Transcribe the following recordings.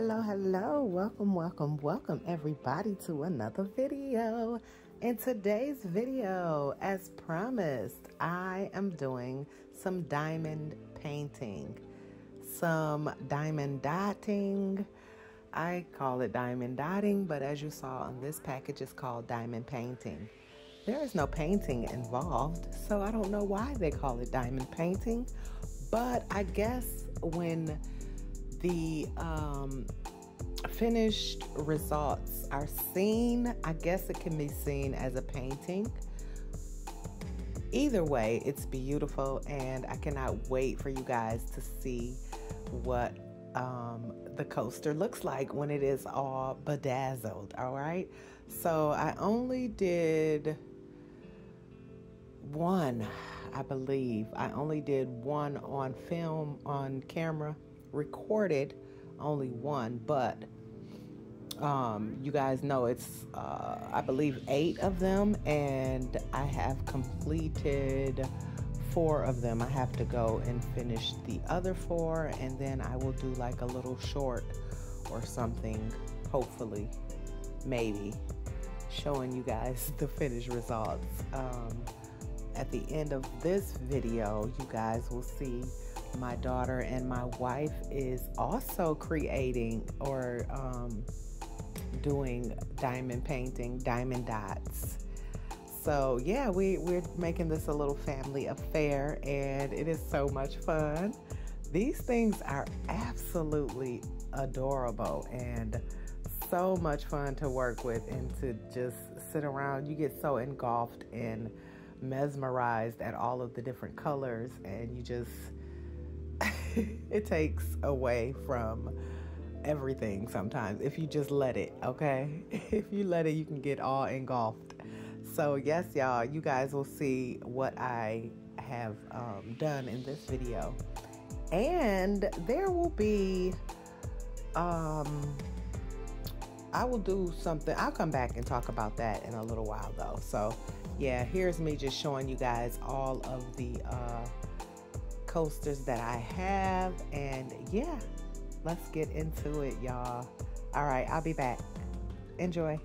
Hello, hello. Welcome, welcome, welcome everybody to another video. In today's video, as promised, I am doing some diamond painting, some diamond dotting. I call it diamond dotting, but as you saw on this package, it's called diamond painting. There is no painting involved, so I don't know why they call it diamond painting, but I guess when the um, finished results are seen, I guess it can be seen as a painting. Either way, it's beautiful, and I cannot wait for you guys to see what um, the coaster looks like when it is all bedazzled. All right, so I only did one, I believe. I only did one on film, on camera recorded only one, but um, you guys know it's, uh, I believe, eight of them, and I have completed four of them. I have to go and finish the other four, and then I will do like a little short or something, hopefully, maybe, showing you guys the finished results. Um, at the end of this video, you guys will see my daughter and my wife is also creating or um, doing diamond painting, diamond dots. So yeah, we, we're making this a little family affair and it is so much fun. These things are absolutely adorable and so much fun to work with and to just sit around. You get so engulfed and mesmerized at all of the different colors and you just it takes away from everything sometimes if you just let it, okay? If you let it, you can get all engulfed. So, yes, y'all, you guys will see what I have um, done in this video. And there will be, um, I will do something. I'll come back and talk about that in a little while, though. So, yeah, here's me just showing you guys all of the, uh, coasters that I have. And yeah, let's get into it, y'all. All right, I'll be back. Enjoy.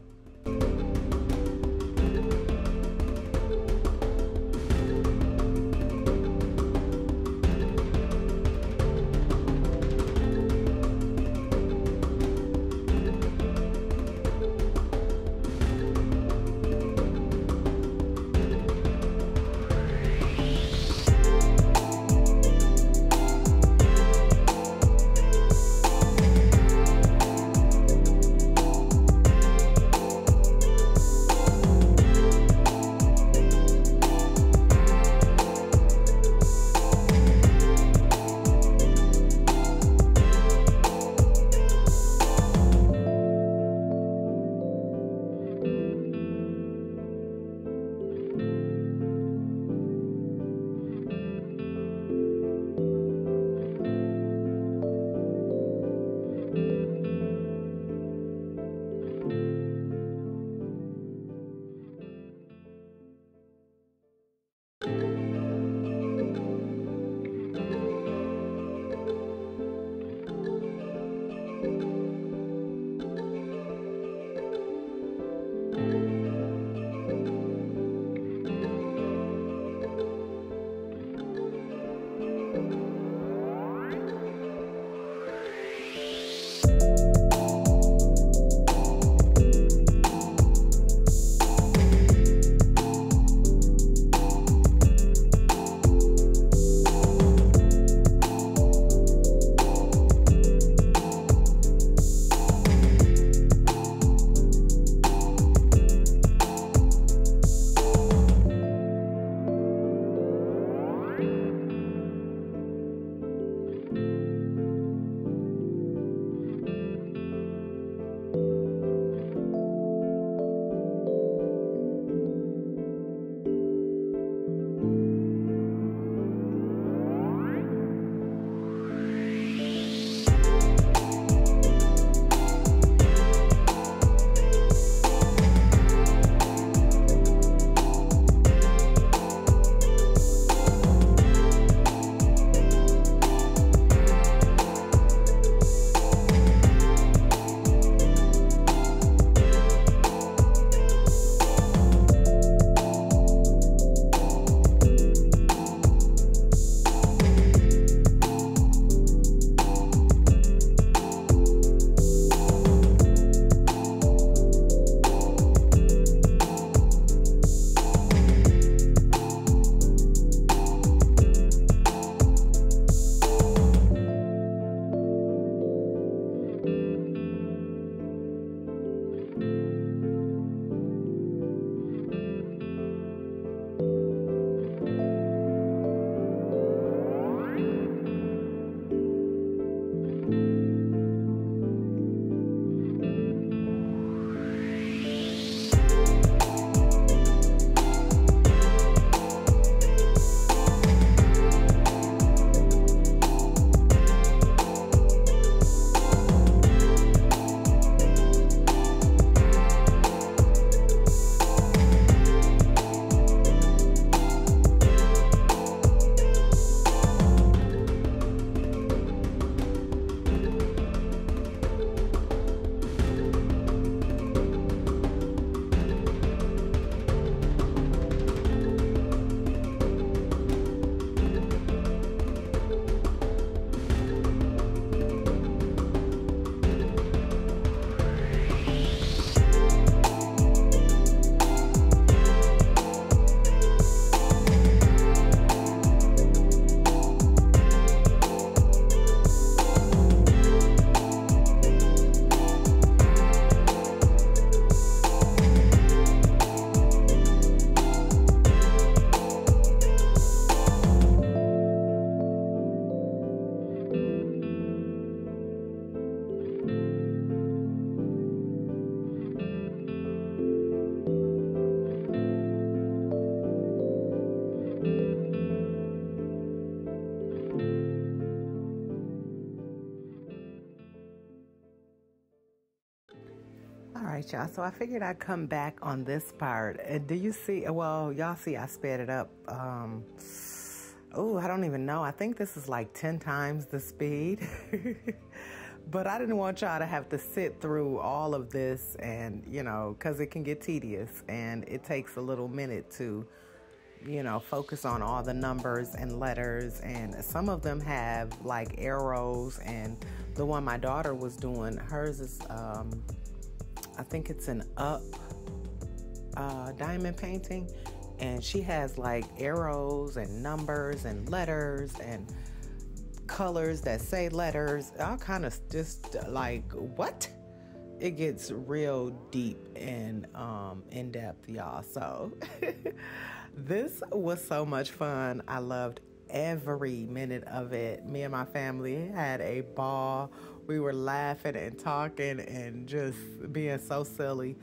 Y'all. So I figured I'd come back on this part. Do you see? Well, y'all see I sped it up. Um, oh, I don't even know. I think this is like 10 times the speed. but I didn't want y'all to have to sit through all of this and, you know, because it can get tedious and it takes a little minute to, you know, focus on all the numbers and letters. And some of them have like arrows. And the one my daughter was doing, hers is, um, I think it's an up uh, diamond painting. And she has like arrows and numbers and letters and colors that say letters. All kind of just like what? It gets real deep and um, in depth y'all. So this was so much fun. I loved every minute of it. Me and my family had a ball we were laughing and talking and just being so silly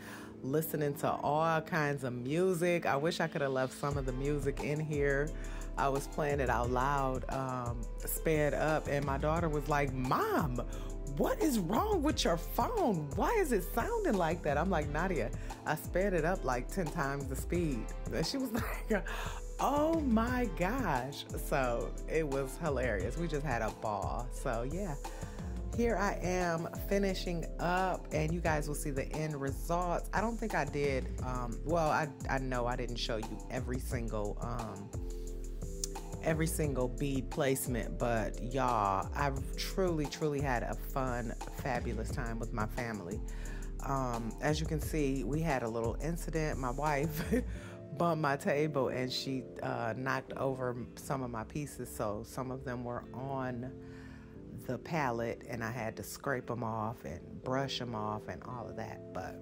listening to all kinds of music. I wish I could have left some of the music in here. I was playing it out loud, um, sped up, and my daughter was like, Mom, what is wrong with your phone? Why is it sounding like that? I'm like, Nadia, I sped it up like 10 times the speed. And she was like, Oh my gosh. So it was hilarious. We just had a ball. So, yeah here I am finishing up, and you guys will see the end results. I don't think I did. Um, well, I I know I didn't show you every single um, every single bead placement, but y'all, I've truly truly had a fun, fabulous time with my family. Um, as you can see, we had a little incident. My wife. bumped my table and she uh, knocked over some of my pieces, so some of them were on the palette and I had to scrape them off and brush them off and all of that. But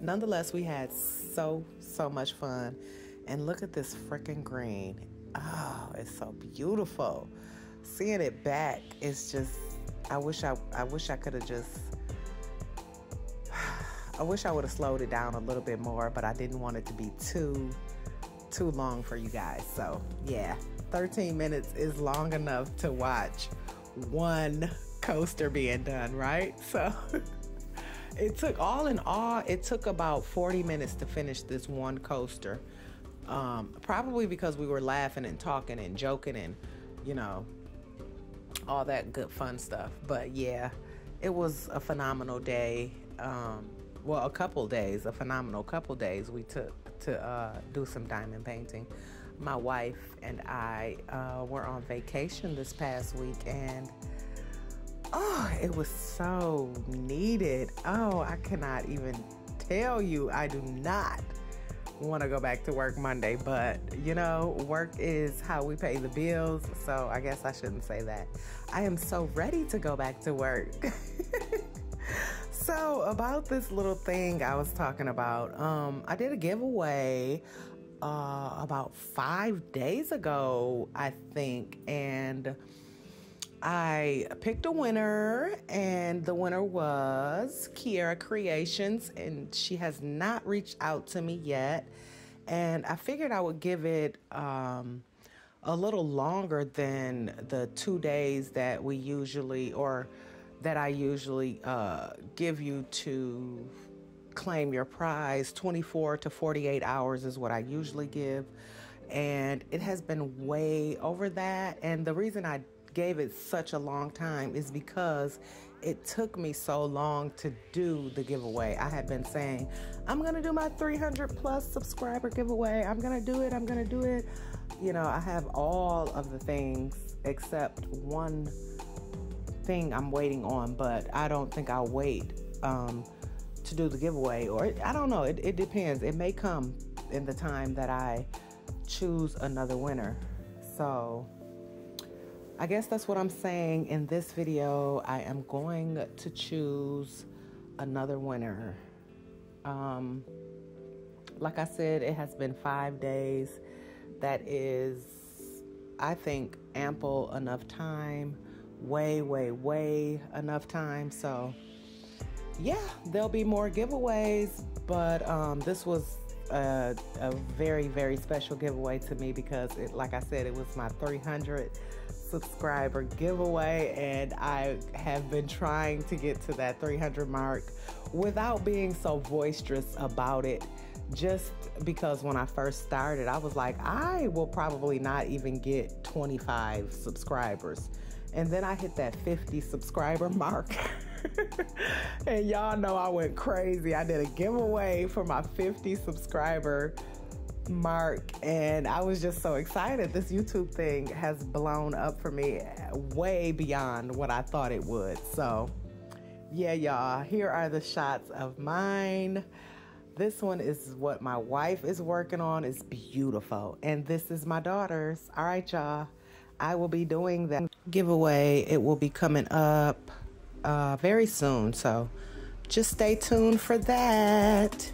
nonetheless, we had so, so much fun. And look at this freaking green. Oh, it's so beautiful. Seeing it back is just I wish I I wish I could have just I wish I would have slowed it down a little bit more, but I didn't want it to be too too long for you guys. So, yeah. 13 minutes is long enough to watch one coaster being done, right? So it took all in all, it took about 40 minutes to finish this one coaster. Um, probably because we were laughing and talking and joking and, you know, all that good fun stuff. But yeah, it was a phenomenal day. Um, well, a couple days, a phenomenal couple days we took to uh, do some diamond painting my wife and I uh, were on vacation this past week, and oh, it was so needed. Oh, I cannot even tell you, I do not want to go back to work Monday, but you know, work is how we pay the bills, so I guess I shouldn't say that. I am so ready to go back to work. so, about this little thing I was talking about, um, I did a giveaway uh, about five days ago, I think, and I picked a winner, and the winner was Kiera Creations, and she has not reached out to me yet. And I figured I would give it um, a little longer than the two days that we usually, or that I usually uh, give you to claim your prize 24 to 48 hours is what I usually give. And it has been way over that. And the reason I gave it such a long time is because it took me so long to do the giveaway. I had been saying, I'm going to do my 300 plus subscriber giveaway. I'm going to do it. I'm going to do it. You know, I have all of the things except one thing I'm waiting on, but I don't think I'll wait. Um, to do the giveaway, or I don't know. It, it depends. It may come in the time that I choose another winner. So I guess that's what I'm saying in this video. I am going to choose another winner. Um, like I said, it has been five days. That is, I think, ample enough time. Way, way, way enough time. So yeah, there'll be more giveaways, but um, this was a, a, very, very special giveaway to me because, it, like I said, it was my 300 subscriber giveaway, and I have been trying to get to that 300 mark without being so boisterous about it. Just because when I first started, I was like, I will probably not even get 25 subscribers. And then I hit that 50 subscriber mark. and y'all know I went crazy. I did a giveaway for my 50 subscriber mark and I was just so excited. This YouTube thing has blown up for me way beyond what I thought it would. So, yeah, y'all, here are the shots of mine. This one is what my wife is working on. It's beautiful. And this is my daughter's. All right, y'all. I will be doing that giveaway. It will be coming up uh, very soon. So just stay tuned for that.